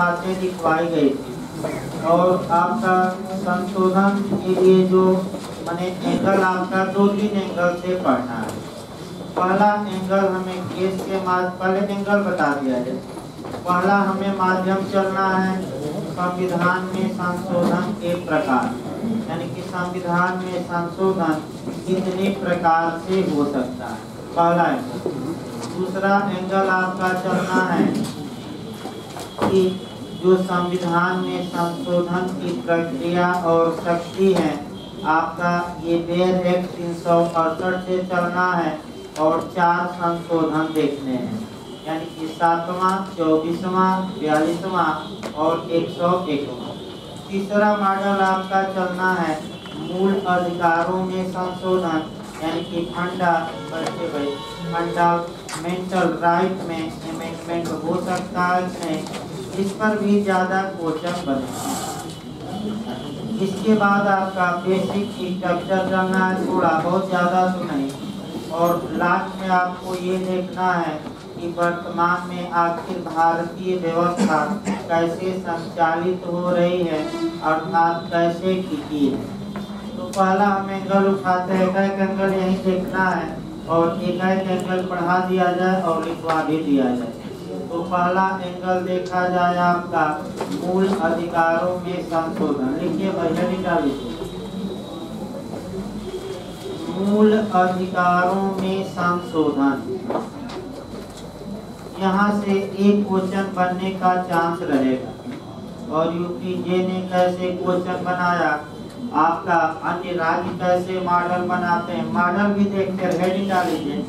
बातें लिखवाई गई थी। और आपका संशोधन के लिए जो मैंने एंगल, आपका दो तीन एंगल से पढ़ना है। पहला एंगल हमें केस के माध्यम पहले एंगल बता दिया जाए। पहला हमें माध्यम चलना है संविधान में संशोधन के प्रकार। यानी कि संविधान में संशोधन कितने प्रकार से हो सकता है। पहला एंगल। दूसरा एंगल आपका चलना है कि जो संविधान में संशोधन की प्रक्रिया और शक्ति है, आपका ये बेर एक्ट तीन सौ अड़सठ से चलना है और चार संशोधन देखने हैं। यानी कि सातवां, चौबीसवां, बयालीसवां और एक सौ एकवा। तीसरा मॉडल आपका चलना है मूल अधिकारों में संशोधन, यानी कि फंडा फंडामेंटल राइट में अमेंडमेंट हो सकता है इस पर भी ज़्यादा क्वेश्चन बने। इसके बाद आपका बेसिक स्ट्रक्चर चलना है, थोड़ा बहुत ज़्यादा तो नहीं। और लास्ट में आपको ये देखना है कि वर्तमान में आखिर भारतीय व्यवस्था कैसे संचालित हो रही है, अर्थात कैसे की है। तो पहला हम एंगल उठाते हैं, एक एंगल यही देखना है और एक एंगल पढ़ा दिया जाए और लिखवा भी दिया जाए। तो पहला एंगल देखा जाए आपका। मूल अधिकारों में संशोधन। लिखिए भैया लिखिए मूल अधिकारों में संशोधन। यहाँ से एक क्वेश्चन बनने का चांस रहेगा। और यूपी जे ने कैसे क्वेश्चन बनाया? आपका अन्य राज्य कैसे मॉडल बनाते हैं? मॉडल भी देखते हेडिंग डालीजिए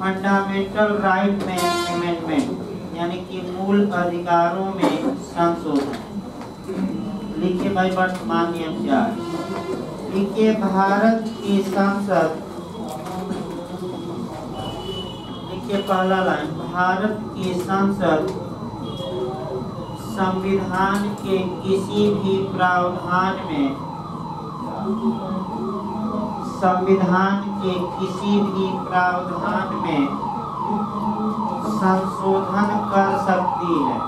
फंडामेंटल राइट में अमेंडमेंट यानी कि मूल अधिकारों में संशोधन। लिखिए भाई वर्तमान नियम क्या लिखिए भारत की संसद। लिखिए पहला लाइन, भारत की संसद संविधान के किसी भी प्रावधान में संविधान के किसी भी प्रावधान में संशोधन कर सकती है।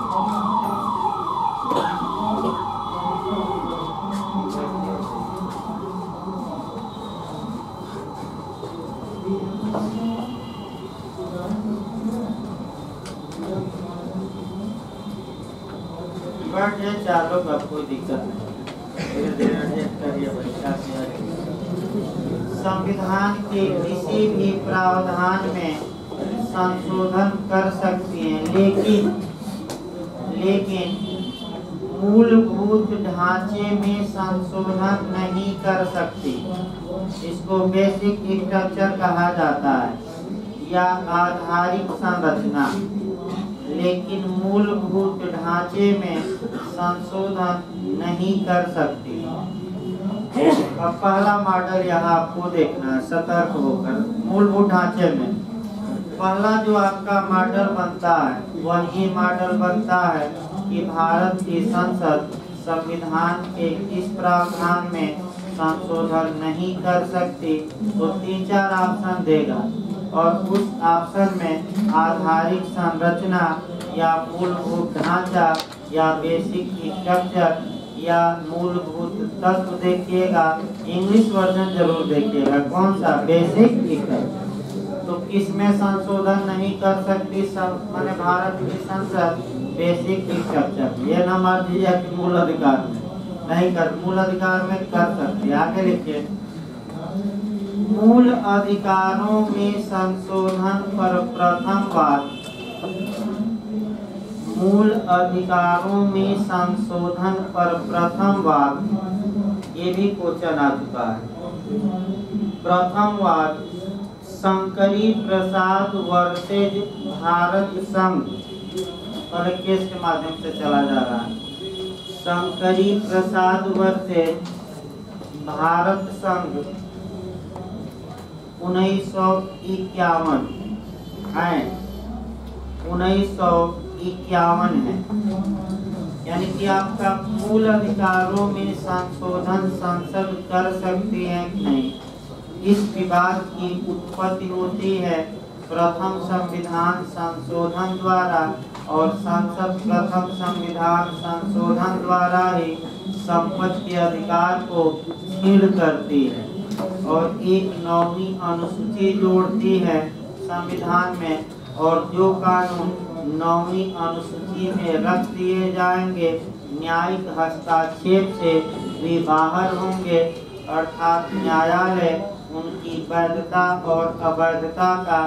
बट ये चार लोग कोई दिक्कत नहीं। संविधान के किसी भी प्रावधान में संशोधन कर सकती हैं, लेकिन लेकिन मूलभूत ढांचे में संशोधन नहीं कर सकती। इसको बेसिक स्ट्रक्चर कहा जाता है, या आधारिक संरचना। लेकिन मूलभूत ढांचे में संशोधन नहीं कर सकती। अब पहला मॉडल यहाँ आपको देखना है, सतर्क होकर, मूलभूत ढांचे में। पहला जो आपका मॉडल बनता है, वही मॉडल बनता है कि भारत की संसद संविधान के किस प्रावधान में संशोधन नहीं कर सकती तो तीन चार ऑप्शन देगा। और उस ऑप्शन में आधारिक संरचना या मूलभूत ढांचा या बेसिक स्ट्रक्चर या मूलभूत तत्व देखिएगा इंग्लिश वर्जन ज़रूर देखिएगा। कौन सा? बेसिक स्ट्रक्चर तो किसमें संशोधन नहीं कर सकती मैंने भारत की संसद, बेसिक स्ट्रक्चर ये न मान दीजिए कि मूल अधिकार में। नहीं कर, मूल अधिकार में कर सकती। आगे लिखिए। मूल अधिकारों में संशोधन पर प्रथम बात मूल अधिकारों में संशोधन पर प्रथम बात ये भी क्वेश्चन आ चुका है। प्रथम बात शंकरी प्रसाद वर्सेज भारत संघ। और केस के माध्यम से चला जा रहा है। शंकरी प्रसाद वर्सेज भारत संघ उन्नीस सौ इक्यावन है। उन्नीस सौ इक्यावन है। यानी कि आपका मूल अधिकारों में संशोधन संसद कर सकती है कि नहीं? इस विवाद की उत्पत्ति होती है। प्रथम संविधान संशोधन द्वारा और संसद प्रथम संविधान संशोधन द्वारा ही संपत्ति अधिकार को छीड़ करती है और एक नौवीं अनुसूची जोड़ती है संविधान में और जो कानून नौवीं अनुसूची में रख दिए जाएँगे, न्यायिक हस्ताक्षेप से भी बाहर होंगे, अर्थात न्यायालय उनकी वैधता और अवैधता का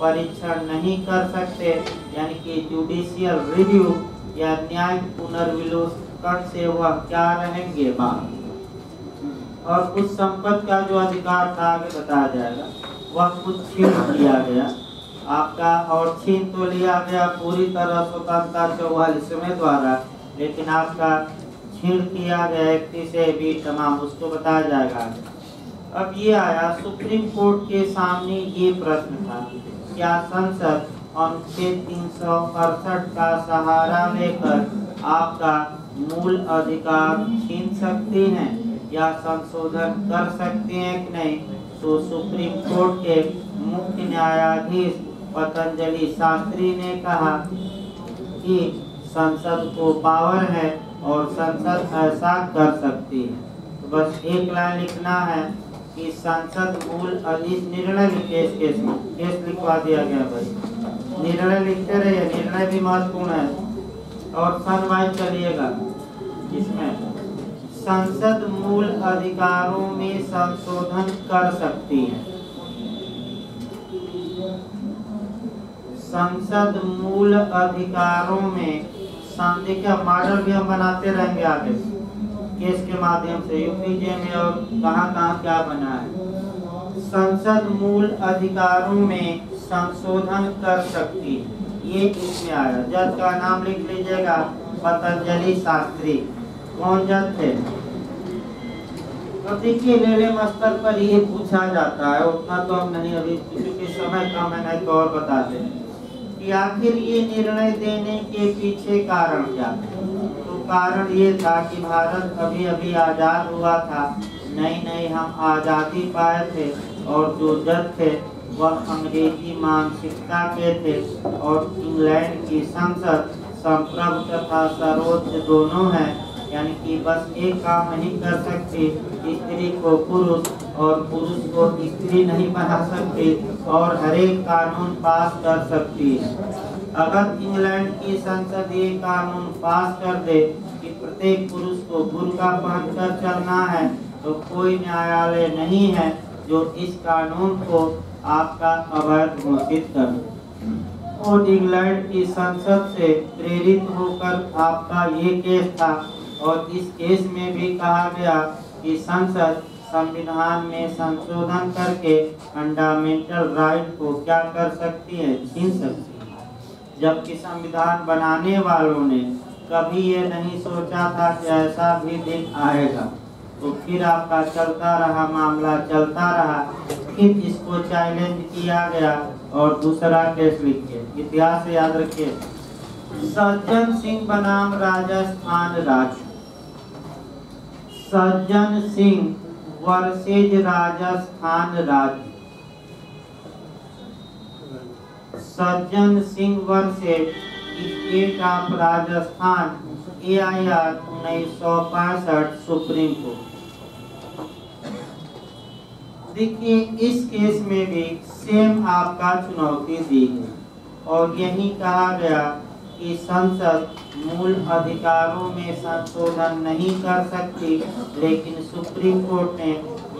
परीक्षण नहीं कर सकते, यानी कि जुडिशियल रिव्यू या न्याय पुनर्विलोकन से वह क्या रहेंगे बाहर और उस संपत्ति का जो अधिकार था, आगे बताया जाएगा, वह कुछ छीन लिया गया। आपका और छीन तो लिया गया पूरी तरह स्वतंत्रता चौवालीसवें द्वारा, लेकिन आपका छीन किया गया इकतीस से भी तमाम, उसको बताया जाएगा अब ये आया, सुप्रीम कोर्ट के सामने ये प्रश्न था क्या संसद अनुच्छेद तीन सौ अड़सठ का सहारा लेकर आपका मूल अधिकार छीन सकती हैं या संशोधन कर सकते हैं कि नहीं? तो सुप्रीम कोर्ट के मुख्य न्यायाधीश पतंजलि शास्त्री ने कहा कि संसद को पावर है और संसद ऐसा कर सकती है। तो बस एक लाइन लिखना है। कि संसद मूल अधिक निर्णय केस केस में। केस लिखवा दिया गया भाई। निर्णय लिखते रहिए, निर्णय भी महत्वपूर्ण है। और सन चलिएगा इसमें। संसद मूल अधिकारों में संशोधन कर सकती है। संसद मूल अधिकारों में संधि का मॉडल भी हम बनाते रहेंगे आगे? केस के माध्यम से यूपीजे में और कहाँ कहाँ क्या बना है? संसद मूल अधिकारों में संशोधन कर सकती है। ये इसमें आया। जज का नाम लिख लीजिएगा, पतंजलि शास्त्री। कौन जज थे? तो देखिए स्तर पर ये पूछा जाता है। उतना तो हम नहीं, अभी क्योंकि समय कम है नहीं तो और बता दें। कि आखिर ये निर्णय देने के पीछे कारण क्या? तो कारण ये था कि भारत अभी अभी आज़ाद हुआ था। नई नई हम आज़ादी पाए थे और जो जज थे वह अंग्रेज़ी मानसिकता के थे और इंग्लैंड की संसद, संप्रभु तथा सर्वोच्च दोनों हैं। यानी कि बस एक काम नहीं कर सकते, स्त्री को पुरुष और पुरुष को स्त्री नहीं बना सकते और हरेक कानून पास कर सकती अगर इंग्लैंड की संसद ये कानून पास कर दे कि प्रत्येक पुरुष को बुरका पहन कर चलना है तो कोई न्यायालय नहीं है जो इस कानून को आपका अवैध घोषित कर और इंग्लैंड की संसद से प्रेरित होकर आपका ये केस था, और इस केस में भी कहा गया कि संसद संविधान में संशोधन करके फंडामेंटल राइट को क्या कर सकती है? छीन सकती है। जबकि संविधान बनाने वालों ने कभी ये नहीं सोचा था कि ऐसा भी दिन आएगा। तो फिर आपका चलता रहा, मामला चलता रहा, फिर इसको चैलेंज किया गया और दूसरा केस लिखिए इतिहास याद रखिए। सज्जन सिंह बनाम राजस्थान राज्य। सज्जन सिंह वर्सेज राजस्थान राज्य। Sajjan Singh versus state of Rajasthan A I R उन्नीस सौ पैंसठ, सुप्रीम कोर्ट। देखिए, इस केस में भी सेम आपका चुनौती दी गई। और यही कहा गया कि संसद मूल अधिकारों में संशोधन नहीं कर सकती, लेकिन सुप्रीम कोर्ट ने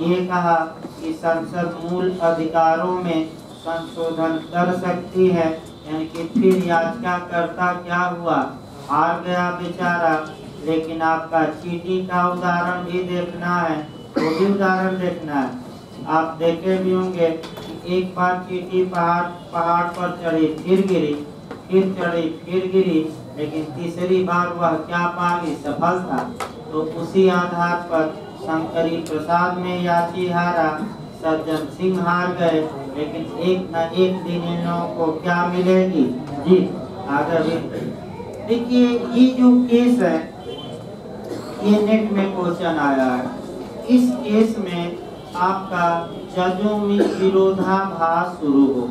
ये कहा कि संसद मूल अधिकारों में संशोधन कर सकती है। यानी कि फिर याचिकाकर्ता क्या हुआ? हार गया बेचारा, लेकिन आपका चीटी का उदाहरण भी देखना है, वो भी उदाहरण देखना है। आप देखे भी होंगे कि एक बार चीटी पहाड़ पहाड़ पर चढ़ी, फिर गिरी, फिर चढ़ी, फिर गिरी लेकिन तीसरी बार वह क्या पाली सफल था तो उसी आधार पर शंकरी प्रसाद में याची हारा, सज्जन सिंह हार गए, लेकिन एक न एक दिन इन लोगों को क्या मिलेगी? जी आगे भी देखिए, ये जो केस है, ये नेट में क्वेश्चन आया है। इस केस में आपका जजों में विरोधाभास शुरू हो।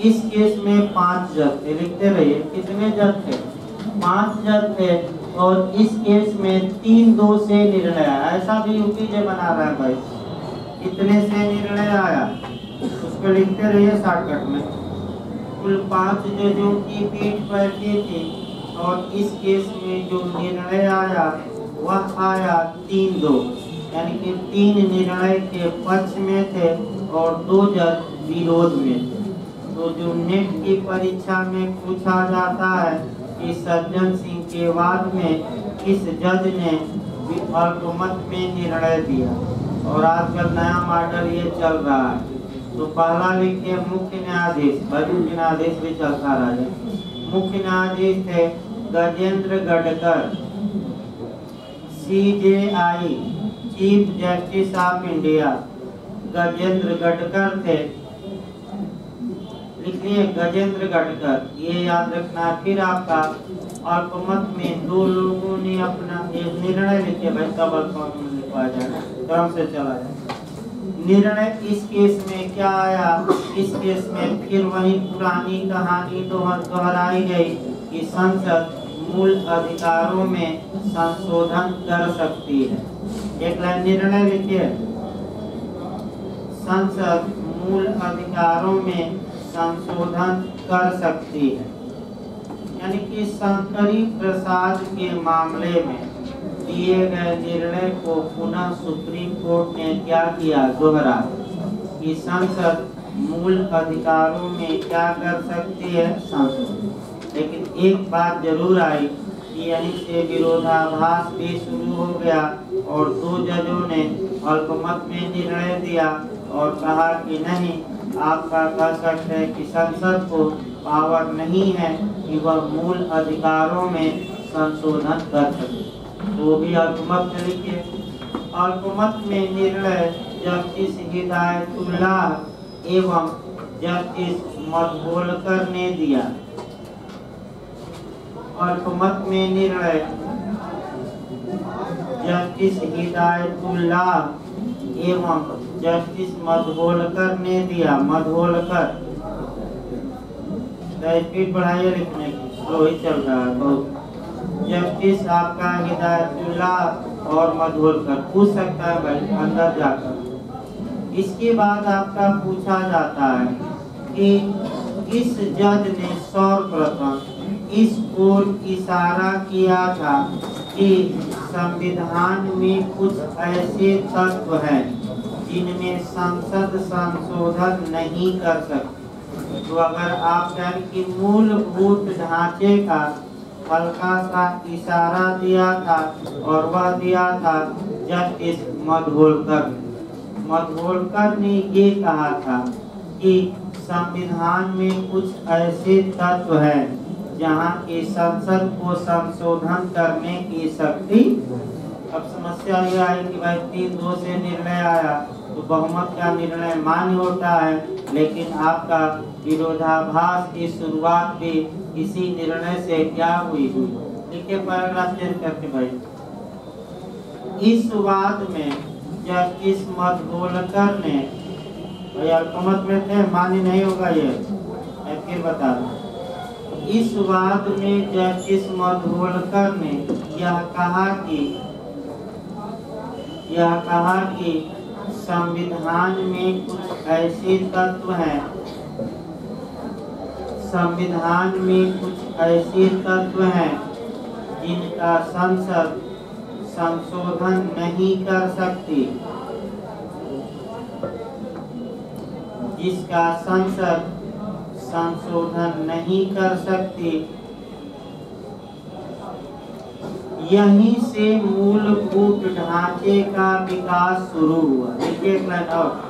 इस केस में पाँच जज थे, लिखते रहिए, कितने जज थे? पाँच जज थे और इस केस में तीन दो से निर्णय आया। ऐसा भी यूपी जे बना रहा है भाई। कितने से निर्णय आया। उसको लिखते रहिए शॉर्टकट में। कुल पाँच जजों की पीठ बैठी थी और इस केस में जो निर्णय आया, वह आया तीन दो। यानी कि तीन निर्णय के पक्ष में थे और दो जज विरोध में। थे तो जो नेट की परीक्षा में पूछा जाता है कि सज्जन सिंह के बाद में किस जज ने अल्पमत में निर्णय दिया? और आजकल नया मॉडल ये चल रहा है। तो पहला लिखिए मुख्य न्यायाधीश मुख्य न्यायाधीश भी चलता रहा मुख्य न्यायाधीश थे Gajendra Gadkar. C J I, chief justice of India. Gajendra Gadkar थे लिखिए गजेंद्र गडकर ये याद रखना, फिर आपका अल्पमत में दो लोगों ने अपना एक निर्णय लिखे भाई, कब अल्पमत में लिखवा जाए क्रम से चला जाए। निर्णय इस केस में क्या आया? इस केस में फिर वही पुरानी कहानी दोहराई गई कि संसद मूल अधिकारों में संशोधन कर सकती है। एक लाइन निर्णय लिखिए। संसद मूल अधिकारों में संशोधन कर सकती है। यानी कि शंकरी प्रसाद के मामले में दिए गए निर्णय को पुनः सुप्रीम कोर्ट ने क्या किया दोहरा? कि संसद मूल अधिकारों में क्या कर सकती है? संसद। लेकिन एक बात ज़रूर आई कि यहीं से विरोधाभास भी शुरू हो गया और दो जजों ने अल्पमत में निर्णय दिया और कहा कि नहीं आपका कह सकते हैं कि संसद को पावर नहीं है कि वह मूल अधिकारों में संशोधन कर सके। तो भी अल्पमत में लिखिए। अल्पमत में निर्णय जस्टिस हिदायतुल्लाह एवं जस्टिस मधोलकर ने दिया। अल्पमत में निर्णय जस्टिस हिदायतुल्लाह एवं जस्टिस मधोलकर ने दिया मधोलकर स्पीड बढ़ाइए लिखने की। स्लो ही चल रहा है, बहुत। जस्टिस आपका हिदायतुल्लाह और मधोलकर पूछ सकता है भाई, अंदर जाकर। इसके बाद आपका पूछा जाता है कि इस जज ने सर्वप्रथम इस ओर इशारा किया था कि संविधान में कुछ ऐसे तत्व हैं? जिनमें संसद संशोधन नहीं कर सकती। तो अगर आप कहें कि मूलभूत ढांचे का हल्का सा इशारा दिया था और वह दिया था जस्टिस मधोलकर मधोलकर ने ये कहा था कि संविधान में कुछ ऐसे तत्व हैं, जहाँ की संसद को संशोधन करने की शक्ति। अब समस्या यह आई कि भाई तीन दो से निर्णय आया। तो बहुमत का निर्णय मान्य होता है, लेकिन आपका विरोधाभास की शुरुआत भी इसी निर्णय से क्या हुई हुई? देखिए पैराग्राफ चेंज करके भाई। इस वाद में जस्टिस मधगोलकर ने अल्पमत में थे, मान्य नहीं होगा ये, मैं फिर बता दूँ। इस वाद में जस्टिस मधगोलकर ने यह कहा कि, यह कहा कि संविधान में कुछ ऐसे तत्व हैं। संविधान में कुछ ऐसे तत्व हैं, जिनका संसद संशोधन नहीं कर सकती। जिसका संसद संशोधन नहीं कर सकती यहीं से मूलभूत ढांचे का विकास शुरू हुआ। देखिए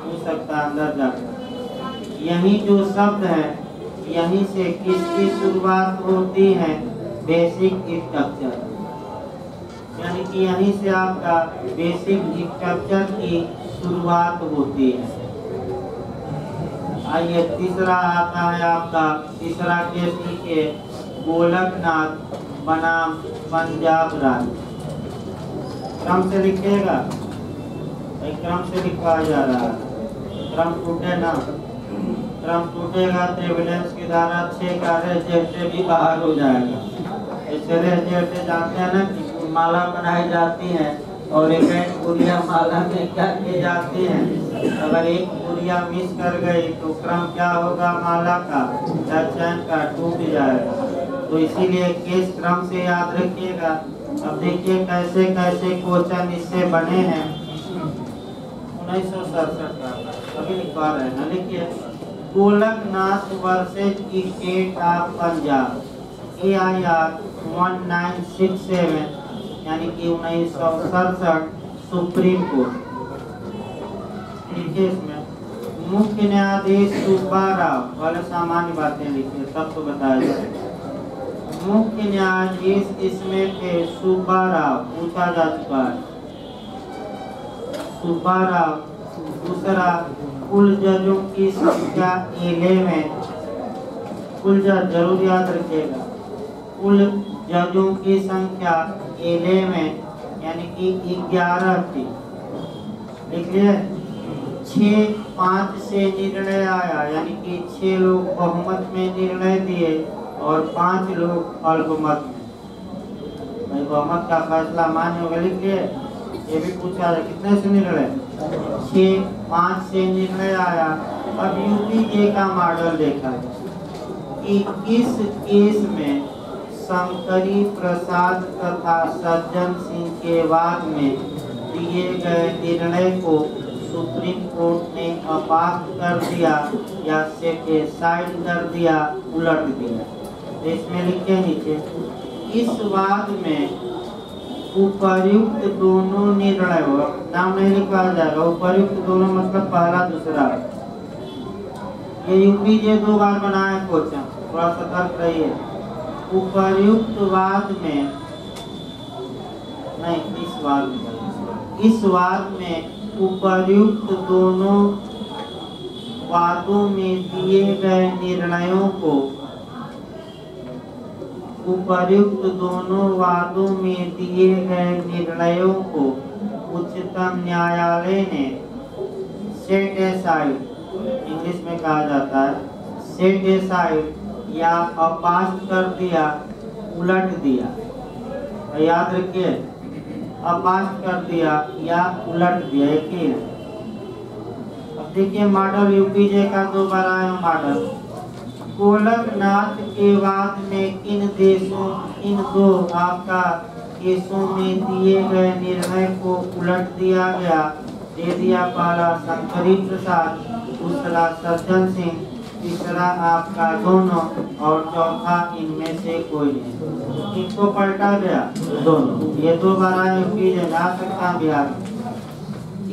हो सकता अंदर जाकर। यही जो शब्द है, यहीं से किसकी शुरुआत होती है? बेसिक स्ट्रक्चर यानी कि यहीं से आपका बेसिक स्ट्रक्चर की शुरुआत होती है। आइए, तीसरा आता है आपका, तीसरा लिखिए गोलकनाथ बनाम पंजाब राज्य क्रम से लिखिएगा क्रम से लिखवाया जा रहा है। क्रम टूटे ना। क्रम टूटेगा तो एविडेंस की धारा छह का रेजेक्टे भी बाहर हो जाएगा। इससे रेजेक्टे जानते हैं ना कि माला बनाई जाती है और एक पुरिया माला में क्या की जाती है। अगर एक पुरिया मिस कर गई तो क्रम क्या होगा? माला का। चैन का टूट जाएगा। तो इसीलिए केस क्रम से याद रखिएगा। अब देखिए कैसे कैसे क्वेश्चन इससे बने हैं। उन्नीस सौ सड़सठ का अभी लिखवा रहे हैं लिखिए Golaknath versus state of Punjab A I R one nine six seven यानी कि उन्नीस सौ सड़सठ सुप्रीम कोर्ट। लिखिए इसमें, मुख्य न्यायाधीश सुब्बा राव वाले सामान्य बातें लिखिए तब तो बताया जाए मुख्य न्यायाधीश इसमें थे सुब्बा राव पूछा जा चुका है सुब्बा दूसरा, कुल जजों की संख्या इलेवन। कुल जज ज़रूर याद रखिएगा। कुल जजों की संख्या इलेवन, यानी कि ग्यारह थी। देखिए छ पाँच से निर्णय आया, यानी कि छह लोग बहुमत में निर्णय दिए। और पाँच लोग अल्पमत में बहुमत का फैसला मान्य होगा लिखिए ये भी पूछा है कितने से निर्णय छः, पाँच से निर्णय आया। अब यूपीए का मॉडल देखा कि इस केस में शंकरी प्रसाद तथा सज्जन सिंह के बाद में दिए गए निर्णय को सुप्रीम कोर्ट ने अपास कर दिया, या साइड कर दिया, उलट दिया। इसमें लिखे नीचे इस वाद में उपर्युक्त दोनों निर्णय नाम नहीं लिखा जाएगा। उपर्युक्त दोनों मतलब पहला, दूसरा। ये यूपी जे दो बार बनाए क्वेश्चन। थोड़ा सतर्क रहिए। उपर्युक्त वाद में नहीं, इस वाद में इस वाद में उपर्युक्त दोनों वादों में दिए गए निर्णयों को उपर्युक्त दोनों वादों में दिए गए निर्णयों को उच्चतम न्यायालय ने सेट एसाइड इंग्लिश में कहा जाता है सेट एसाइड या अपास कर दिया, उलट दिया। याद रखिए अपास कर दिया या उलट दिया, एक ही है। अब देखिए मॉडल यूपीजे का दोबारा है मॉडल गोलकनाथ के बाद में किन देशों, इन दो आपका केसों में दिए गए निर्णय को उलट दिया गया। दे दिया पहला शंकरी प्रसाद, दूसरा सज्जन सिंह, तीसरा आपका दोनों और चौथा इनमें से कोई नहीं। इनको पलटा गया दोनों। ये दो बार आए जा सकता बिहार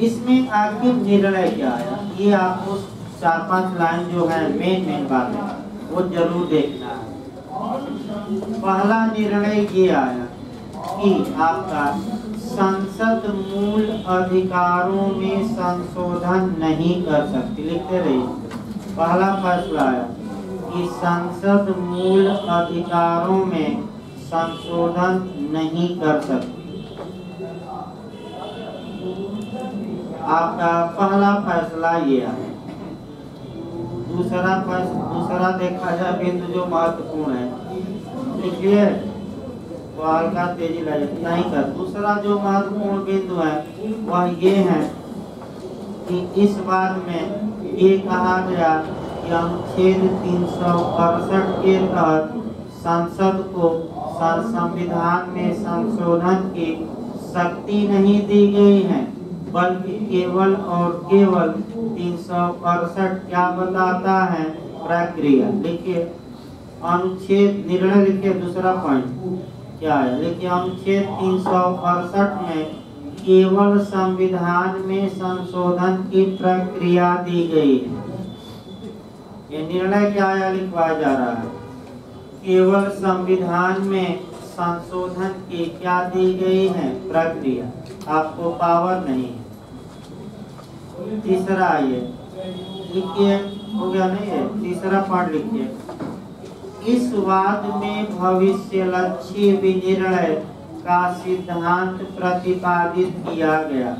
इसमें आखिर निर्णय क्या आया ये आपको चार पाँच लाइन जो है मेन मेन बात है। वो ज़रूर देखना है। पहला निर्णय ये आया कि आपका संसद मूल अधिकारों में संशोधन नहीं कर सकती। लिखते रहिए। पहला फैसला आया कि संसद मूल अधिकारों में संशोधन नहीं कर सकती। आपका पहला फैसला ये आया दूसरा दूसरा देखा जाए बिंदु जो महत्वपूर्ण है। देखिए तो हल्का तेज़ी लगे, नहीं कर। दूसरा जो महत्वपूर्ण बिंदु है, वह ये है कि इस बात में ये कहा गया कि अनुच्छेद तीन सौ अड़सठ के तहत संसद को संविधान में संशोधन की शक्ति नहीं दी गई है। बल्कि केवल और केवल तीन सौ अड़सठ क्या बताता है? प्रक्रिया। लिखिए अनुच्छेद निर्णय लिखिए दूसरा पॉइंट क्या है? लिखिए अनुच्छेद तीन सौ अड़सठ में केवल संविधान में संशोधन की प्रक्रिया दी गई है। ये निर्णय क्या है? लिखवाया जा रहा है। केवल संविधान में संशोधन की क्या दी गई है? प्रक्रिया। आपको पावर नहीं है। तीसरा आइए। लिखिए, हो गया नहीं है? तीसरा पार्ट लिखिए। इस वाद में भविष्य लक्ष्य विनिर्णय का सिद्धांत प्रतिपादित किया गया।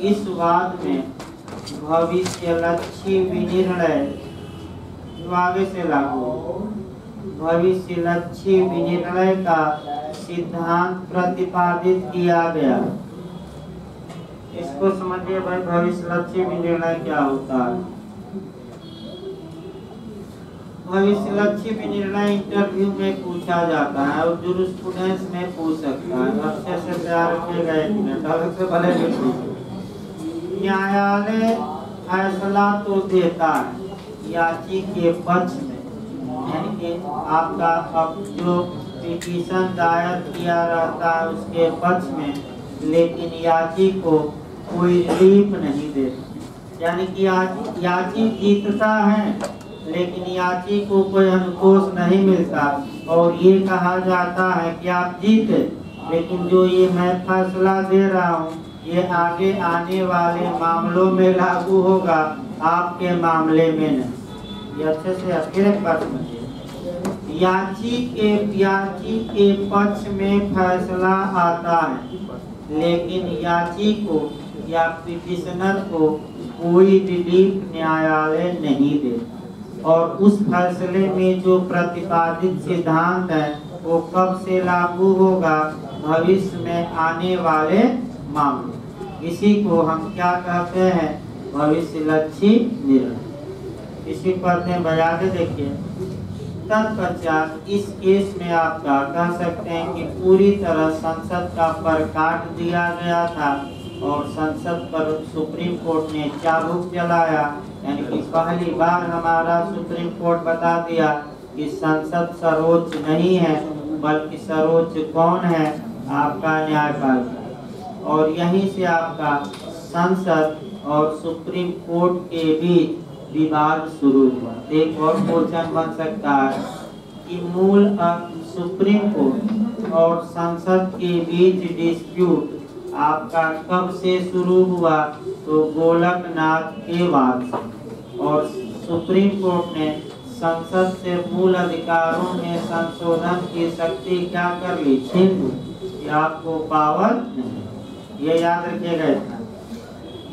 इस वाद में भविष्य लक्ष्य विनिर्णय आगे से लागू भविष्य लक्ष्य विनिर्णय का सिद्धांत प्रतिपादित किया गया। इसको समझिए भाई भविष्य लक्ष्य विनिर्णय क्या होता है? भविष्य लक्ष्य विनिर्णय इंटरव्यू में पूछा जाता है और जो स्टूडेंट्स में पूछ सकता है अच्छे से तैयार किए गए मिनट अलग से भले भी न्यायालय फैसला तो देता है, याची के पक्ष में। यानी कि आपका अब जो पिटीशन दायर किया रहता है, उसके पक्ष में, लेकिन याची को कोई रिलीफ नहीं देता यानी कि याची जीतता है, लेकिन याची को कोई अनुतोष नहीं मिलता। और ये कहा जाता है कि आप जीते लेकिन जो ये मैं फैसला दे रहा हूँ, ये आगे आने वाले मामलों में लागू होगा, आपके मामले में नहीं। ये अच्छे से फिर एक बात याची के याची के पक्ष में फैसला आता है। लेकिन याची को या पिटिशनर को कोई रिलीफ न्यायालय नहीं देता। और उस फैसले में जो प्रतिपादित सिद्धांत है, वो कब से लागू होगा, भविष्य में आने वाले मामले। इसी को हम क्या कहते हैं? भविष्य लक्ष्य निर्णय। इसी पढ़ते बजा के देखिए। तत्पश्चात इस केस में आपका कह सकते हैं कि पूरी तरह संसद का पर काट दिया गया था। और संसद पर सुप्रीम कोर्ट ने चाबुक चलाया यानी कि पहली बार हमारा सुप्रीम कोर्ट बता दिया कि संसद सर्वोच्च नहीं है, बल्कि सर्वोच्च कौन है? आपका न्यायपालिका। और यहीं से आपका संसद और सुप्रीम कोर्ट के बीच विवाद शुरू हुआ। एक और क्वेश्चन बन सकता है कि मूल सुप्रीम कोर्ट और संसद के बीच डिस्प्यूट आपका कब से शुरू हुआ तो गोलकनाथ के बाद और सुप्रीम कोर्ट ने संसद से मूल अधिकारों में संशोधन की शक्ति क्या कर ली? छीन ली आपको पावर ये याद रखिएगा इतना।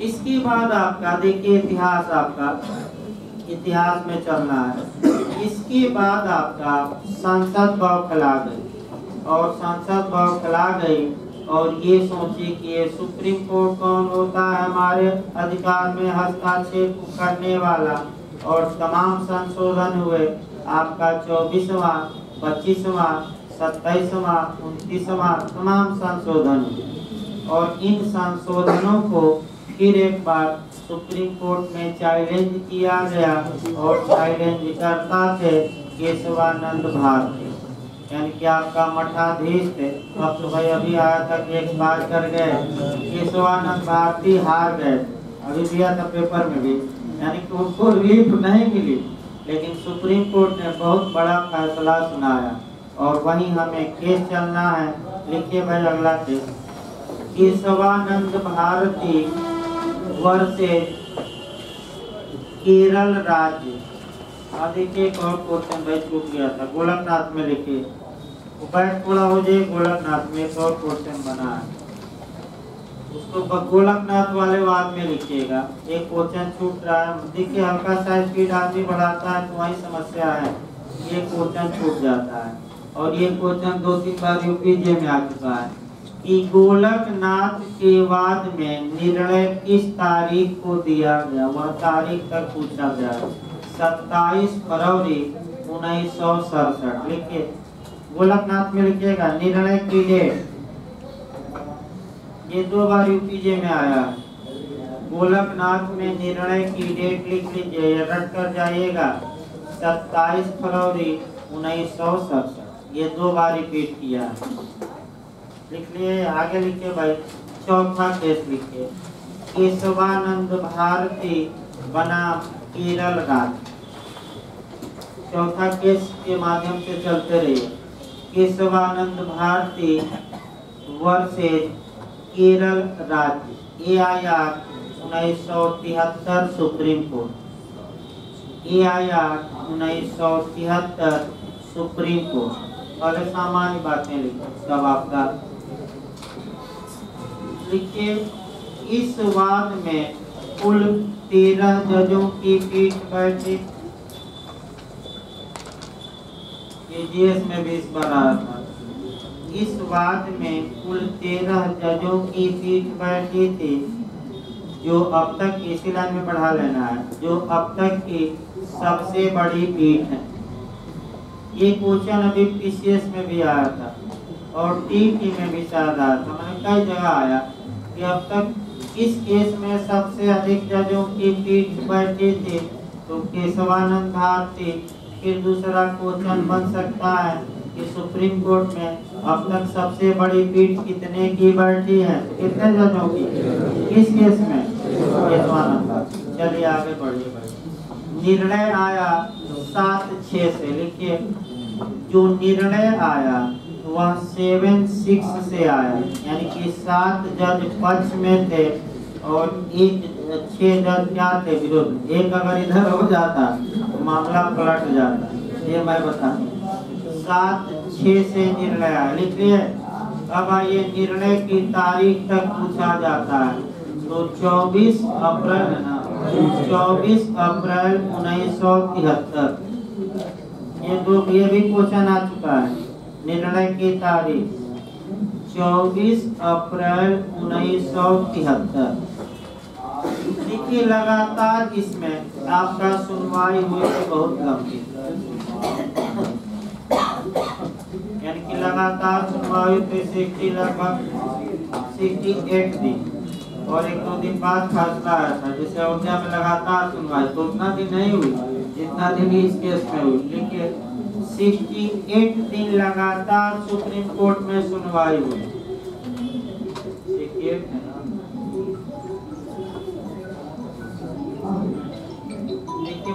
इसके बाद आपका, देखिए इतिहास आपका। इतिहास में चलना है। इसके बाद आपका संसद बौखला गई। और संसद बौखला गई और ये सोचे कि सुप्रीम कोर्ट कौन होता है? हमारे अधिकार में हस्ताक्षेप करने वाला और तमाम संशोधन हुए। आपका चौबीसवा, पच्चीसवा, सत्ताईसवा, उनतीसवा तमाम संशोधन और इन संशोधनों को फिर एक बार सुप्रीम कोर्ट में चैलेंज किया गया और चैलेंज करता थे केशवानंद भारती। यानी कि आपका मठाधीश थे। अब तो भाई अभी आया था कि एक बात कर गए केशवानंद भारती हार गए। अभी दिया था पेपर में भी। यानी कि उनको रिलीफ नहीं मिली। लेकिन सुप्रीम कोर्ट ने बहुत बड़ा फैसला सुनाया। और वहीं हमें केस चलना है। लिखिए भाई अगला केस। केशवानंद भारती वर्षे केरल राज्य। आदि के एक और क्वेश्चन भाई छूट गया था। गोलकनाथ में लिखिए। बैठ थोड़ा हो जाए, गोलकनाथ में एक और क्वेश्चन बना है। उसको गोलकनाथ वाले बाद में लिखिएगा। एक क्वेश्चन छूट रहा है। देखिए, हल्का सा स्पीड आदमी बढ़ाता है तो वही समस्या है। ये क्वेश्चन छूट जाता है। और ये क्वेश्चन दो तीन बार यूपीजे में आ चुका है कि गोलकनाथ के बाद में निर्णय किस तारीख को दिया गया? वह तारीख तक पूछा गया। सत्ताईस फरवरी उन्नीस सौ सड़सठ। लिखिए। गोलकनाथ में लिखिएगा निर्णय की डेट ये दो बार यूपीजे में आया। गोलकनाथ में निर्णय की डेट लिख लीजिए, रट कर जाइएगा। सत्ताईस फरवरी उन्नीस सौ सड़सठ। ये दो बार रिपीट किया। लिख लिए आगे लिखिए भाई। चौथा केस लिखिए। केशवानंद भारती बनाम केरल राज्य। चौथा केस के माध्यम से चलते रहिए। केशवानंद भारती वर्सेज केरल राज्य ए आई आर उन्नीस सौ तिहत्तर supreme court. A I R उन्नीस सौ तिहत्तर सुप्रीम कोर्ट। और सामान्य बातें लिखो सब आपका लिखिए इस वाद में कुल तेरह जजों की पीठ बैठी। केजीएस में भी इस बार आया था। इस वाद में कुल तेरह जजों की पीठ बैठी थी, जो अब तक इसी लाइन में बढ़ा लेना है, जो अब तक की सबसे बड़ी पीठ है। ये क्वेश्चन अभी पीसीएस में भी आया था और टीटी में भी शायद आया था। मैंने कई जगह आया कि अब तक इस केस में सबसे अधिक जजों की पीठ बैठी थी तो केशवानंद भारती फिर दूसरा क्वेश्चन बन सकता है कि सुप्रीम कोर्ट में अब तक सबसे बड़ी पीठ कितने की बैठी है? कितने जजों की? किस केस में? चलिए आगे बढ़िए निर्णय आया सात छ से, लिखिए। जो निर्णय आया, वह सेवन सिक्स से आया, यानी कि सात जज पक्ष में थे और एक छह थे विरोध। एक अगर इधर हो जाता तो मामला पलट जाता। ये मैं बता सात छ से निर्णय। आया लिखिए। अब आइए निर्णय की तारीख तक पूछा जाता है। तो 24 अप्रैल है 24 अप्रैल उन्नीस सौ तिहत्तर। ये दो, ये भी क्वेश्चन आ चुका है। निर्णय की तारीख। 24 अप्रैल उन्नीस सौ तिहत्तर। देखिए लगातार इसमें आपका सुनवाई हुई थी बहुत लंबी यानी कि लगातार सुनवाई पे सिक्सटी लगभग सिक्सटी एट दिन और एक दो दिन बाद फैसला आया था, जैसे अयोध्या में लगातार सुनवाई तो उतना दिन नहीं हुई, जितना दिन इस केस में हुई। लेकिन 68 दिन लगातार सुप्रीम कोर्ट में सुनवाई हुई।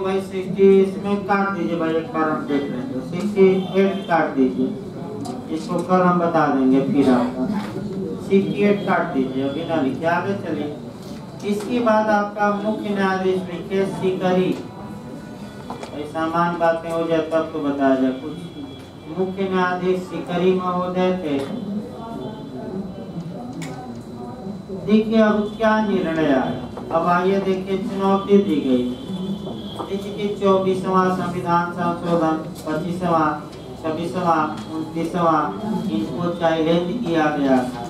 भाई सिक्सटी इसमें काट दीजिए भाई, एक बार हम देख रहे हैं। सिक्सटी एट काट दीजिए। इसको कल हम बता देंगे फिर आपका। सिक्सटी एट काट दीजिए। अभी ना लिखिए आगे चलिए। इसके बाद आपका मुख्य न्यायाधीश लिखे, सीकरी। सामान्य बातें हो जाए, तब तो बताया जाए। कुछ मुख्य न्यायाधीश सिकरी महोदय थे। देखिए, अब क्या निर्णय आया? अब आइए, देखिए, चुनौती दी गई। चौबीसवा संविधान संशोधन, पच्चीसवा, छब्बीसवा किया गया था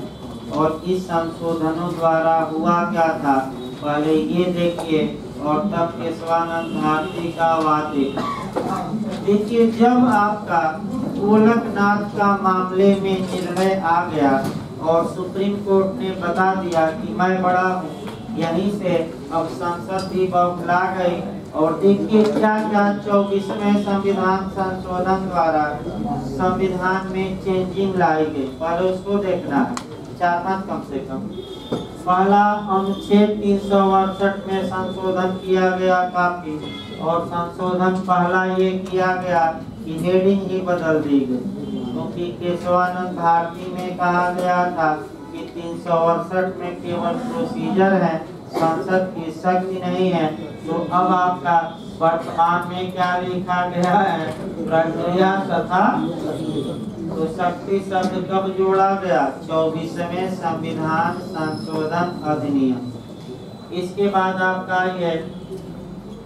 और इस संशोधनों द्वारा हुआ क्या था? पहले ये देखिए, और तब केशवानंद भारती का वादे। देखिए, जब आपका गोलकनाथ का मामले में निर्णय आ गया, और सुप्रीम कोर्ट ने बता दिया कि मैं बड़ा हूँ, यहीं से अब संसद भी बौखला गई। और देखिए क्या क्या चौबीसवें संविधान संशोधन द्वारा संविधान में चेंजिंग लाई गई पहले उसको देखना चार पाँच कम से कम। पहला अनुच्छेद तीन सौ अड़सठ में संशोधन किया गया काफ़ी और संशोधन पहला ये किया गया कि हेडिंग ही बदल दी गई। क्योंकि तो केशवानंद भारती में कहा गया था कि तीन सौ अड़सठ में केवल प्रोसीजर है, संसद की शक्ति नहीं है तो अब आपका वर्तमान में क्या लिखा गया है? प्रक्रिया तथा तो शक्ति शब्द कब जोड़ा गया? चौबीसवें संविधान संशोधन अधिनियम। इसके बाद आपका ये,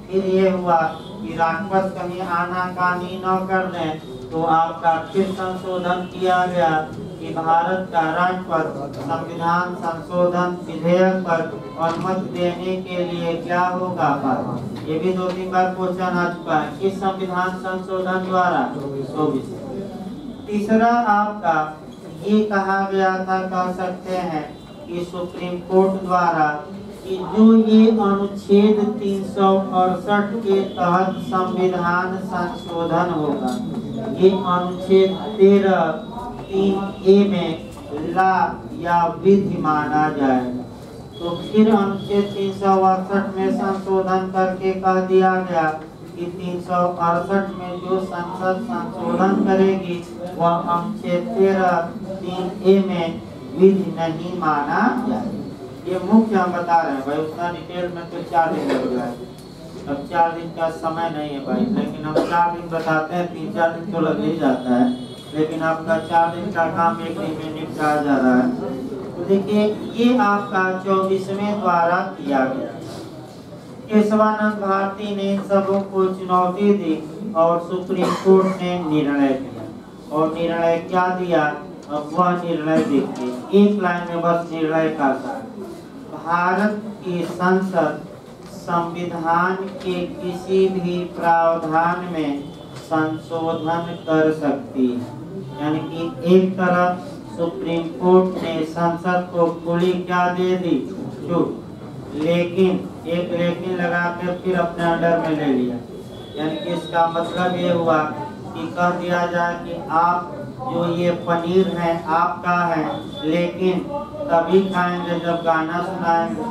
फिर ये हुआ कि राष्ट्रपति कहीं आना कानी न कर दें तो आपका फिर संशोधन किया गया। कि भारत का राष्ट्रपति संविधान, संशोधन, विधेयक पर अनुमति देने के लिए क्या होगा? पर ये भी दो तीन बार क्वेश्चन आ चुका है। किस संविधान, संशोधन द्वारा? चौबीस। तीसरा आपका ये कहा गया था, कह सकते हैं कि सुप्रीम कोर्ट द्वारा कि जो ये अनुच्छेद तीन सौ अड़सठ के तहत संविधान संशोधन होगा, ये अनुच्छेद तेरह तीन ए में ला या विधि माना जाएगा तो फिर अनुच्छेद तीन सौ अड़सठ में संशोधन करके कह दिया गया कि तीन सौ अड़सठ में जो संसद संशोधन करेगी, वह अनुच्छेद तेरह तीन ए में विधि नहीं माना जाए। ये मुख्य हम बता रहे हैं भाई, उतना डिटेल में तो चार दिन लग जाए अब चार दिन का समय नहीं है भाई, लेकिन हम चार दिन बताते हैं, तीन चार दिन तो लग ही जाता है। लेकिन आपका चार दिन का काम एक दिन में निपटाया जा रहा है। तो देखिए, ये आपका चौबीसवें द्वारा किया गया। केशवानंद भारती ने सबों को चुनौती दी और सुप्रीम कोर्ट ने निर्णय दिया और निर्णय क्या दिया? अब वह निर्णय देखिए। एक लाइन में बस निर्णय का था भारत की संसद संविधान के किसी भी प्रावधान में संशोधन कर सकती है। यानी कि एक तरफ़ सुप्रीम कोर्ट ने संसद को खुली क्या दे दी? छूट लेकिन, एक लेकिन लगा के फिर अपने अंडर में ले लिया। यानी कि इसका मतलब ये हुआ कि कह दिया जाए कि आप जो ये पनीर है आपका है, लेकिन तभी खाएँगे जब गाना सुनाएँगे।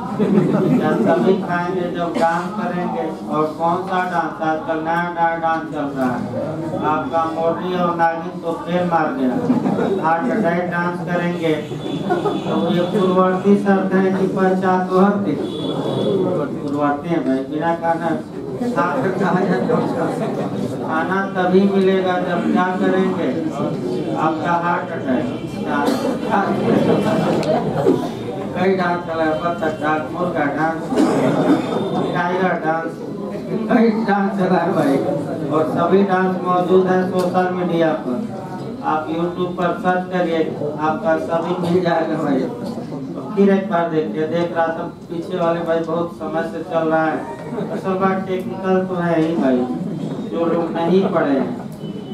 या तभी खाएँगे जब डांस करेंगे। और कौन सा डांस? आजकल नया नया डांस चल रहा है। आपका मोरनी और नागिन तो फेर मार गया। हार्ट अटैक डांस करेंगे। तो ये पूर्ववर्ती शब्द है कि पश्चात पूर्ववर्ती है भाई, बिना खाना। खाना तभी मिलेगा जब क्या करेंगे? आपका हार्ट अटैक। कई डांस है बत्तख डांस, मुर्गा डांस, टाइगर डांस, कई डांस चला है भाई। और सभी डांस मौजूद है सोशल मीडिया पर। आप यूट्यूब पर सर्च करिए, आपका सभी मिल जाएगा भाई। फिर एक बार देखिए, देख रहा था, पीछे वाले भाई बहुत समय से चल रहा है। असल बात टेक्निकल तो है ही भाई, जो लोग नहीं पढ़े हैं।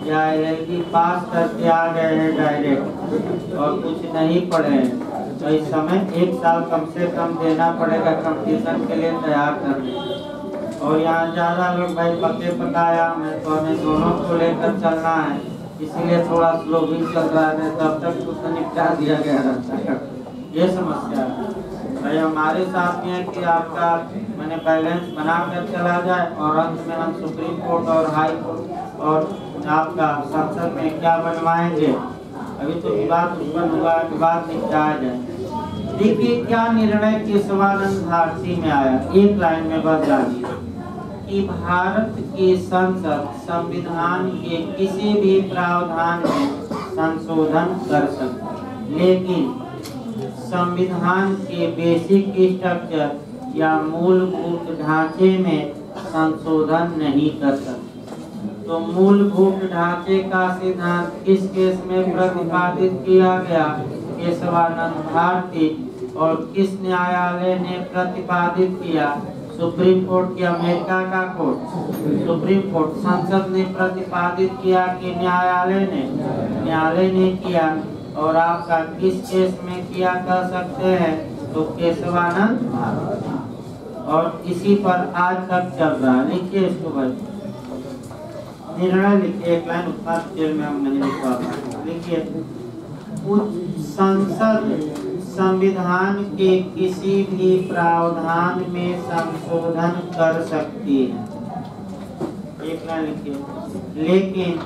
या एल पास करके आ गए हैं डायरेक्ट और कुछ नहीं पढ़े हैं। तो इस समय एक साल कम से कम देना पड़ेगा कंपटीशन के लिए तैयार करने। और यहाँ ज़्यादा लोग भाई पके पकाया मैं तो हमें दोनों को लेकर चलना है। इसीलिए थोड़ा स्लो भी चल रहा है, तब तक कुछ निपटा दिया गया रहता है। ये समस्या है। भाई हमारे साथ ये कि आपका मैंने बैलेंस बना कर चला जाए और अंत में हम सुप्रीम कोर्ट और हाई कोर्ट और आपका संसद में क्या बनवाएँगे अभी तो विवाद उत्पन्न हुआ विवाद निपटाया जाए देखिए, क्या निर्णय केशवानंद भारती में आया? एक लाइन में बस जानिए कि भारत की संसद, संविधान के किसी भी प्रावधान में संशोधन कर सकते लेकिन संविधान के बेसिक स्ट्रक्चर या मूलभूत ढांचे में संशोधन नहीं कर सकते। तो मूलभूत ढांचे का सिद्धांत किस केस में प्रतिपादित किया गया। केशवानंद भारती और किस न्यायालय ने प्रतिपादित किया? सुप्रीम कोर्ट की अमेरिका का कोर्ट। सुप्रीम कोर्ट संसद ने प्रतिपादित किया कि न्यायालय ने न्यायालय ने किया और आपका किस केस में किया कर सकते हैं? तो केशवानंद और इसी पर आज तक चल रहा है। लिखिए इसको भाई। निर्णय एक लाइन उतना डिटेल में हम नहीं लिख पाता लिखिए संसद संविधान के किसी भी प्रावधान में संशोधन कर सकती है एक लाइन लिखिए लेकिन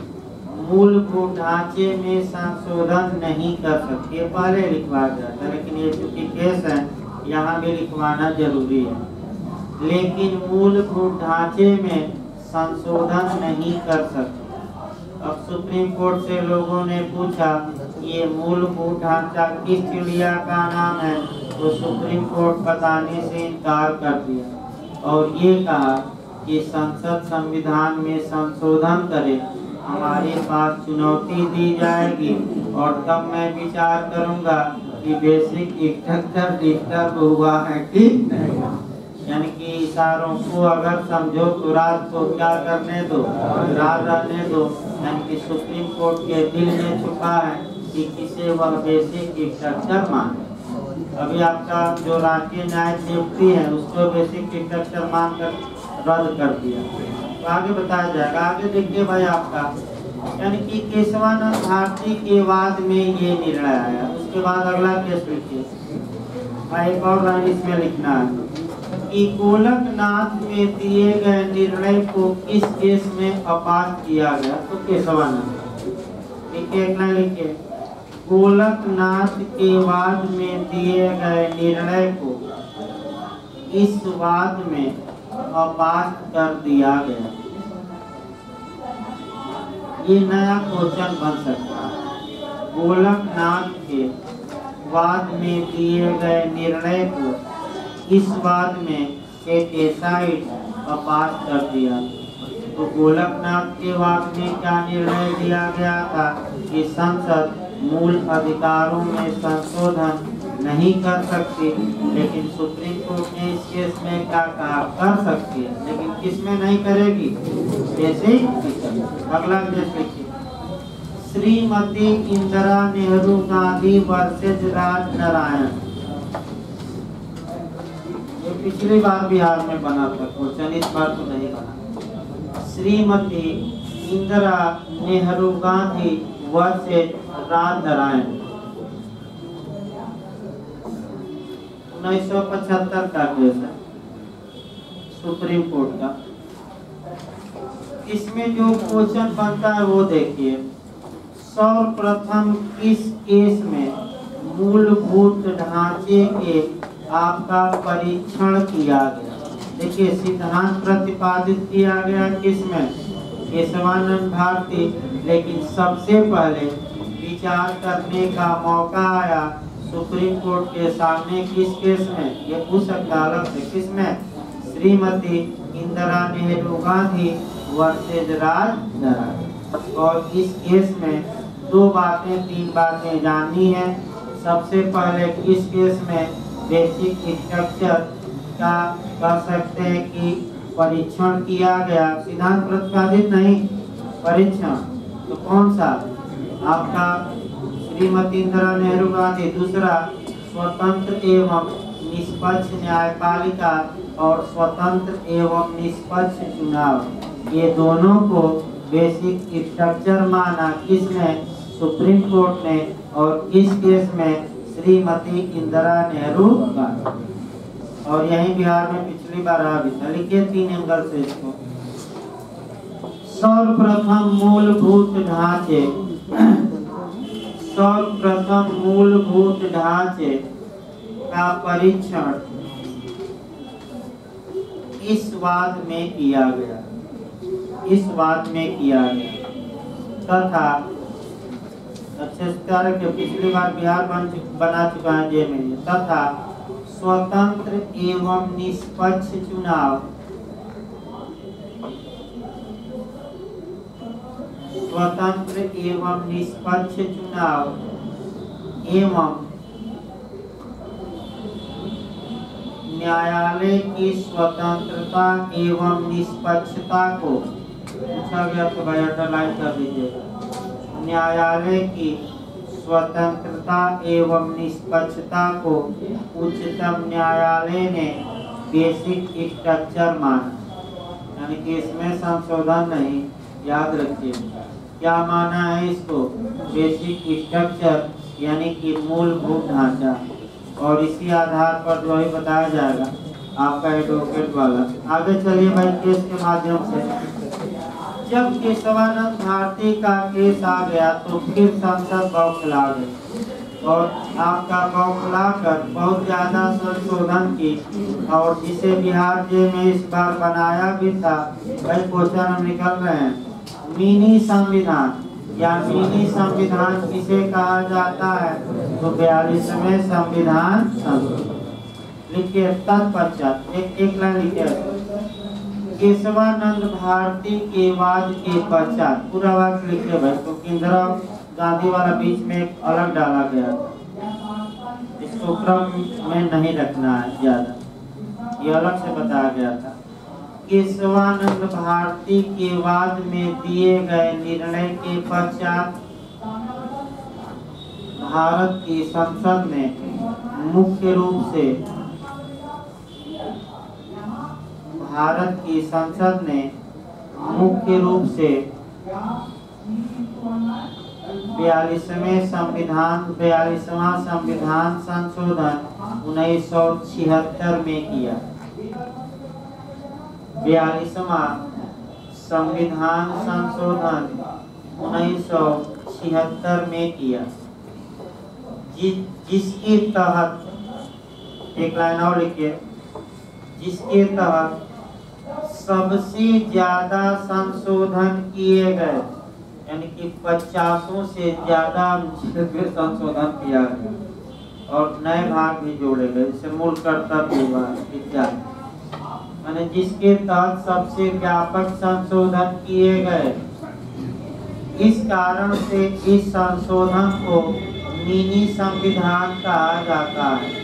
मूलभूत ढांचे में संशोधन नहीं कर सकती। पहले लिखवा जाता लेकिन ये चूँकि केस है, यहाँ भी लिखवाना ज़रूरी है। लेकिन मूलभूत ढांचे में संशोधन नहीं कर सकते। अब सुप्रीम कोर्ट से लोगों ने पूछा, ये मूलभूत ढांचा किस चिड़िया का नाम है? तो सुप्रीम कोर्ट बताने से इनकार कर दिया और ये कहा कि संसद संविधान में संशोधन करे, हमारे पास चुनौती दी जाएगी और तब मैं विचार करूँगा कि बेसिक स्ट्रक्चर डिस्टर्ब हुआ है कि नहीं। यानी कि इशारों को अगर समझो तो रात को क्या करने दो? रात रहने दो। यानी कि सुप्रीम कोर्ट के दिल में छुपा है कि किसे वह बेसिक स्ट्रक्चर माने। अभी आपका जो राष्ट्रीय न्याय नियुक्ति है, उसको बेसिक स्ट्रक्चर मान कर रद्द कर दिया। तो आगे बताया जाएगा। आगे देखिए भाई आपका। यानी कि केशवानंद भारती के बाद में ये निर्णय आया। उसके बाद अगला केस लिखिए। भाई एक और लाइन इसमें लिखना है। कि गोलकनाथ में दिए गए निर्णय को किस केस में अपास किया गया? तो केशवानंद लिखिए लिखिए। गोलकनाथ के वाद में दिए गए निर्णय को इस वाद में अपास कर दिया गया। ये नया क्वेश्चन बन सकता है। गोलकनाथ के वाद में दिए गए निर्णय को इस बात में सेट एसाइड पास कर दिया। तो गोलकनाथ के वाक में क्या निर्णय दिया गया था कि संसद मूल अधिकारों में संशोधन नहीं कर सकती, लेकिन सुप्रीम कोर्ट ने इस केस में क्या कहा? कर सकती है, लेकिन किसमें नहीं करेगी? जैसे अगला जैसे श्रीमती इंदिरा नेहरू गांधी वर्सेज राज नारायण। पिछली बार बिहार में बना था क्वेश्चन इस बार तो नहीं बना। श्रीमती इंदिरा नेहरू गांधी वर्सेज राज नारायण। उन्नीस सौ पचहत्तर का केस है सुप्रीम कोर्ट का। इसमें जो क्वेश्चन बनता है वो देखिए। सर्वप्रथम किस केस में मूलभूत ढांचे के आपका परीक्षण किया गया। देखिए, सिद्धांत प्रतिपादित किया गया किसमें केशवानंद भारती। लेकिन सबसे पहले विचार करने का मौका आया सुप्रीम कोर्ट के सामने किस केस में? ये उस अदालत से। किसमें? श्रीमती इंदिरा नेहरू गांधी वर्सेज राज और इस केस में दो बातें, तीन बातें जाननी है। सबसे पहले इस केस में बेसिक स्ट्रक्चर का कर सकते हैं कि परीक्षण किया गया। सिद्धांत प्रतिपादित नहीं, परीक्षण। तो कौन सा? आपका श्रीमती इंदिरा नेहरू गांधी। दूसरा, स्वतंत्र एवं निष्पक्ष न्यायपालिका और स्वतंत्र एवं निष्पक्ष चुनाव। ये दोनों को बेसिक स्ट्रक्चर माना किसने? सुप्रीम कोर्ट ने। और इस केस में? श्रीमती इंदिरा नेहरू और यही बिहार में पिछली बार लिखिए तीन एंगल से इसको। सर्वप्रथम मूलभूत ढांचे। सर्वप्रथम मूलभूत ढांचे का परीक्षण इस वाद में किया गया। इस वाद में किया गया। तथा अच्छे से के पिछली बार बिहार बन बना चुका है जे में। तथा स्वतंत्र एवं निष्पक्ष चुनाव। स्वतंत्र एवं निष्पक्ष चुनाव एवं न्यायालय की स्वतंत्रता एवं निष्पक्षता को। पूछा गया तो भाई अंडरलाइन कर दीजिएगा। न्यायालय की स्वतंत्रता एवं निष्पक्षता को उच्चतम न्यायालय ने बेसिक स्ट्रक्चर माना। यानी कि इसमें संशोधन नहीं, याद रखिए। क्या माना है इसको? बेसिक स्ट्रक्चर, यानी कि मूलभूत ढांचा। और इसी आधार पर जो ही बताया जाएगा आपका एडवोकेट वाला। आगे चलिए भाई केस के माध्यम से। जब केशवानंद भारती का केस आ गया तो फिर संसद बौखला गई। और आपका बौखला कर बहुत ज़्यादा संशोधन की और जिसे बिहार जे में इस बार बनाया भी था भाई क्वेश्चन हम निकल रहे हैं। मिनी संविधान, या मिनी संविधान किसे कहा जाता है? तो बयालीसवें संविधान लिखिए तत्पश्चात, एक एक लाइन लिखिए। केशवानंद भारती के बाद के पश्चात पूरा वाक्य लिखिए भाई तो इंदिरा गांधी वाला बीच में एक अलग डाला गया। इसको क्रम में नहीं रखना है ज़्यादा ये अलग से बताया गया था। केशवानंद भारती के बाद में दिए गए निर्णय के पश्चात भारत की संसद ने मुख्य रूप से भारत की संसद ने मुख्य रूप से बयालीसवें संविधान बयालीसवा संविधान संशोधन उन्नीस सौ छिहत्तर में किया। बयालीसवा संविधान संशोधन उन्नीस में किया। जि, जिसके तहत एक लाइन और लिखिए। जिसके तहत सबसे ज़्यादा संशोधन किए गए, यानी कि पचासों से ज़्यादा संशोधन किया गया। और नए भाग भी जोड़े गए, जैसे मूल कर्तव्य इत्यादि। मैंने जिसके तहत सबसे व्यापक संशोधन किए गए, इस कारण से इस संशोधन को मिनी संविधान कहा जाता है।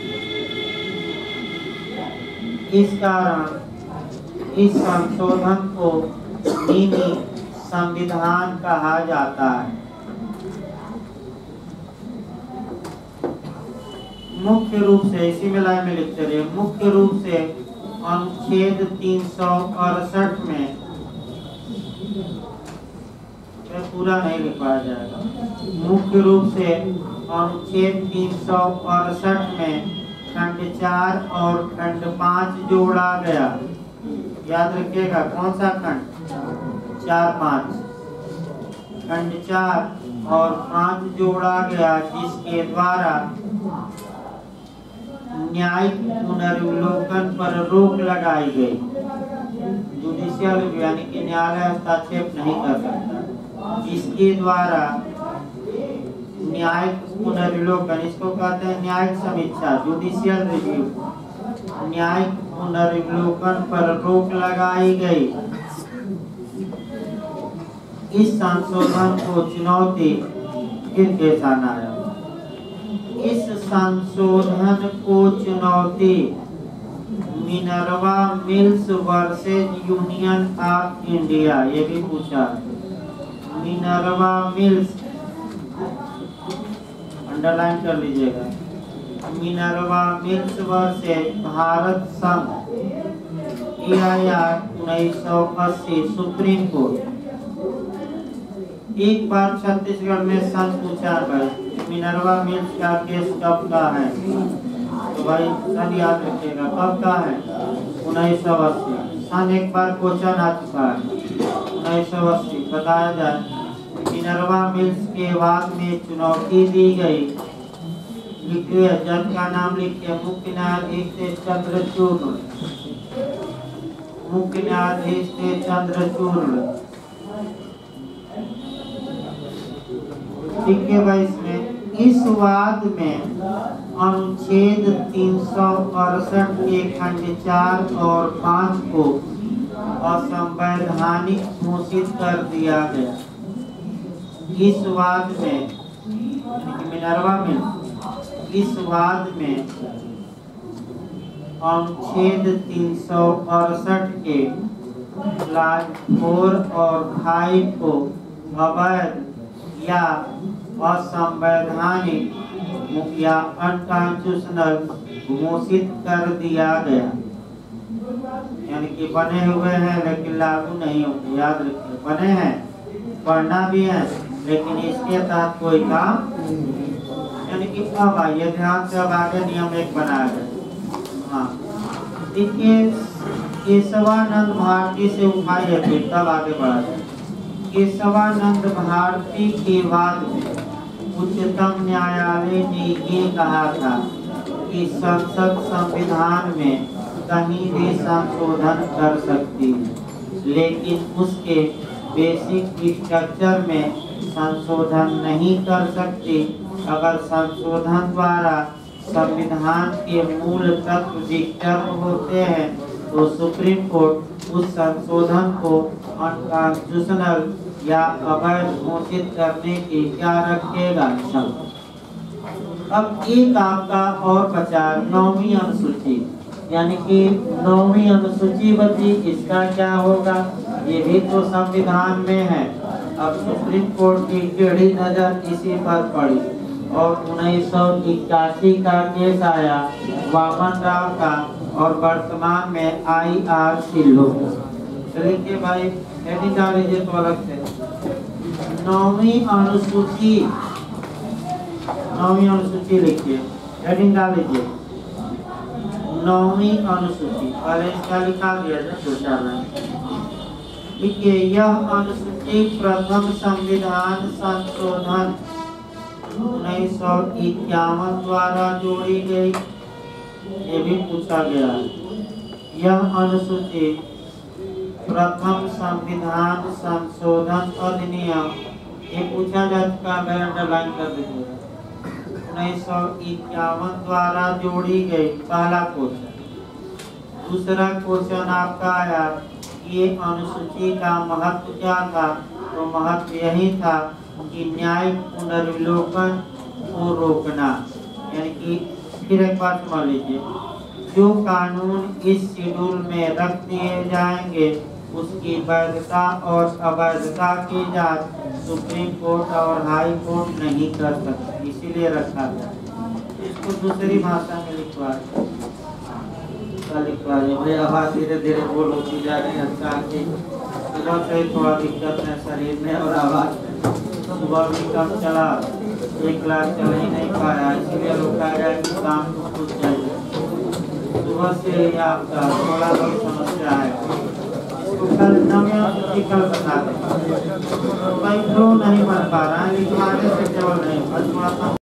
इस कारण इस संशोधन को मिनी संविधान कहा जाता है। मुख्य रूप से, इसी में लाइन में लिखते रहे मुख्य रूप से अनुच्छेद तीन सौ अड़सठ में पूरा नहीं लिखवाया जाएगा। मुख्य रूप से अनुच्छेद तीन सौ अड़सठ में खंड चार और खंड पाँच जोड़ा गया। याद रखिएगा, कौन सा खंड? चार पाँच। खंड चार और पाँच जोड़ा गया, जिसके द्वारा न्यायिक पुनर्विलोकन पर रोक लगाई गई। जुडिशियल यानी कि न्यायालय हस्तक्षेप नहीं कर सकता। इसके द्वारा न्यायिक पुनर्विलोकन, इसको कहते हैं न्यायिक समीक्षा जुडिशियल रिव्यू न्यायिक पुनर्विलोकन पर रोक लगाई गई। इस संशोधन को चुनौती किन किसान आया? इस संशोधन को चुनौती Minerva mills versus union of India, ये भी पूछा। मिनरवा मिल्स, अंडरलाइन कर लीजिएगा। मिनरवा मिल्स वर्सेज भारत संघ उन्नीस सौ अस्सी सुप्रीम कोर्ट एक बार छत्तीसगढ़ में सन पूछा गया मिनरवा मिल्स का केस कब का है। तो भाई सन याद रखिएगा कब का है। उन्नीस सौ अस्सी सन एक बार क्वेश्चन आ चुका है। उन्नीस सौ अस्सी बताया जाए मिनरवा मिल्स के बाद में चुनौती दी गई। लिखिए जज का नाम लिखिए मुख्य न्यायाधीश से चंद्रचूर्ण मुख्य न्यायाधीश से चंद्रचूर्ण ठीक है भाई इसमें इस वाद में अनुच्छेद तीन सौ अड़सठ के खंड चार और पाँच को असंवैधानिक घोषित कर दिया गया इस वाद में मिनरवा में इस वाद में अनुच्छेद तीन सौ अड़सठ के फोर और फाइव को अवैध या असंवैधानिक या अनकॉन्स्टिट्यूशनल घोषित कर दिया गया। यानी कि बने हुए हैं, लेकिन लागू नहीं होते। याद रखिए, बने हैं, पढ़ना भी है, लेकिन इसके तहत कोई काम यानी कि अब आइए, ध्यान से अब आगे नियम एक बनाया गया हाँ। देखिए, केशवानंद भारती से उठाइए फिर तब आगे बढ़ा जाए केशवानंद भारती के बाद उच्चतम न्यायालय ने ये कहा था कि संसद संविधान में कहीं भी संशोधन कर सकती है, लेकिन उसके बेसिक स्ट्रक्चर में संशोधन नहीं कर सकती। अगर संशोधन द्वारा संविधान के मूल तत्व डिस्टर्ब होते हैं तो सुप्रीम कोर्ट उस संशोधन को अनकॉन्स्टिट्यूशनल या अवैध घोषित करने की क्या रखेगा? अब एक आपका और बचा नौवीं अनुसूची। यानी कि नौवीं अनुसूची बची, इसका क्या होगा? ये भी तो संविधान में है। अब सुप्रीम कोर्ट की टेढ़ी नज़र इसी पर पड़ी। और उन्नीस सौ इक्यासी का केस आया। वामन राव का और वर्तमान में आई आर सिल्लो। लिखिए भाई डाल लीजिए तो अलग से नौवीं अनुसूची नौवीं अनुसूची लिखिए। हेडिंग डाल लीजिए नौवीं अनुसूची। पहले इसका लिखा दिया जाए दो चार लाइन। यह अनुसूची प्रथम संविधान संशोधन इक्यावन द्वारा जोड़ी गई। ये भी पूछा गया। यह अनुसूची प्रथम संविधान संशोधन अधिनियम, ये पूछा जा चुका मैं अंडरलाइन कर दीजिए उन्नीस सौ इक्यावन द्वारा जोड़ी गई पहला क्वेश्चन दूसरा क्वेश्चन आपका आया ये अनुसूची का महत्व क्या था? तो महत्व यही था कि न्याय पुनर्विलोकन को रोकना। यानी कि फिर एक बात मान लीजिए। जो कानून इस शेड्यूल में रख दिए जाएँगे, उसकी वैधता और अवैधता की जाँच सुप्रीम कोर्ट और हाई कोर्ट नहीं कर सकते। इसीलिए रखा गया। इसको दूसरी भाषा में लिखवा लिखवा भाई आवाज़ धीरे धीरे बोल होती जा रही है। अच्छा की दिक्कत है शरीर में और आवाज़। सुबह भी कम चला, एक क्लास चल ही नहीं पाया इसलिए रोका गया कि काम को खुद चाहिए सुबह से ही आपका थोड़ा बहुत समस्या है इसको कल कल बता दें भाई फ्लो नहीं बन पा रहा है लिखवाने से केवल नहीं बस थोड़ा